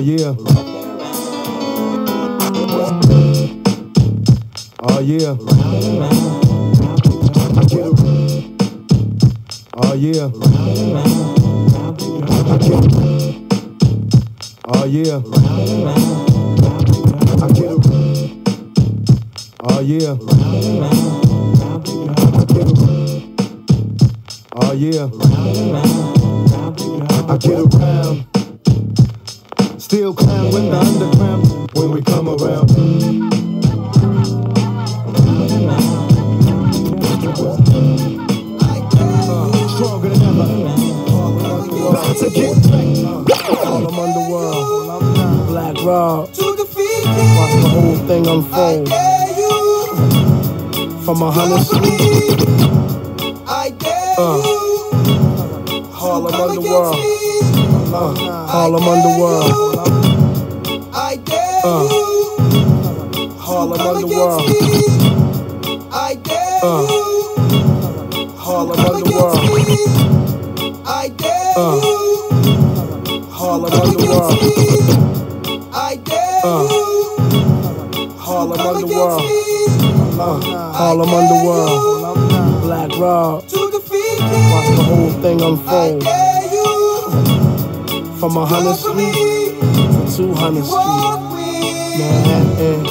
Oh, yeah. Oh yeah. Oh yeah. Get it. Oh yeah. I get. Oh yeah. Get it. Oh yeah. I get around. Still with the underground when we come around. Stronger than ever. To get back. Harlem Underworld, Black. Watch the whole thing unfold. From a hundred street. Uh, Harlem Underworld. Uh, Harlem Underworld. Uh, Harlem Underworld. Uh, Harlem Underworld. Uh, Harlem Underworld. Uh, Harlem Underworld. Uh, Harlem Underworld. Black Rob. Watch the whole thing unfold. From a hundred street to two hundred street. Manhattan.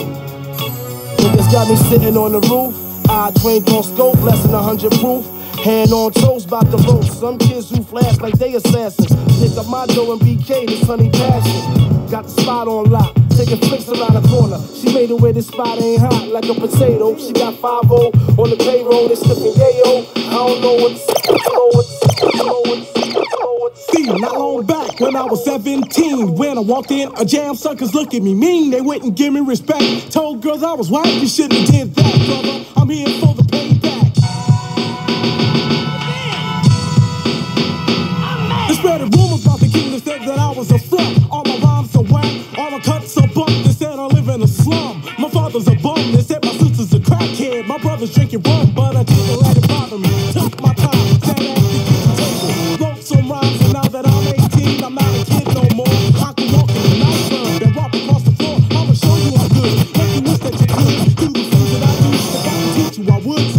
Niggas got me sitting on the roof. I twink on scope, less than a hundred proof. Hand on toes, bout to roast. Some kids who flash like they assassins. Pick up my dough and BK, this honey passion. Got the spot on lock, taking flicks around the corner. She made it where this spot ain't hot like a potato. She got 5 on the payroll, they slipping yayo. I don't know what to say, I don't know what to say, I don't know what not long back when I was 17, when I walked in a jam, suckers look at me mean. They wouldn't give me respect. Told girls I was white, you shouldn't have did that, brother. I'm here for the payback. They spread rumors about the king that said that I was a front. All my rhymes are whack, all my cuts are bump. They said I live in a slum. My father's a bum. They said my sister's a crackhead. My brother's drinking rum, but I didn't let it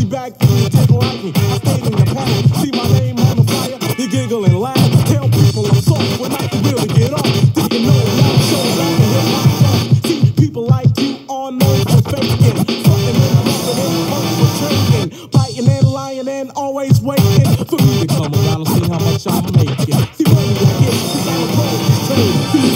See back then, didn't like me. I stayed in the pattern. See my name on the flyer. You giggle and laugh. Tell people I'm soft when I can really get off. Did you know now? Show back and hit my. See, people like you are known for faking. Fucking and hustling, up for trading. Biting and lying and always waiting for me to come around and see how much I'm making. See, money you get, see, I'm a pro.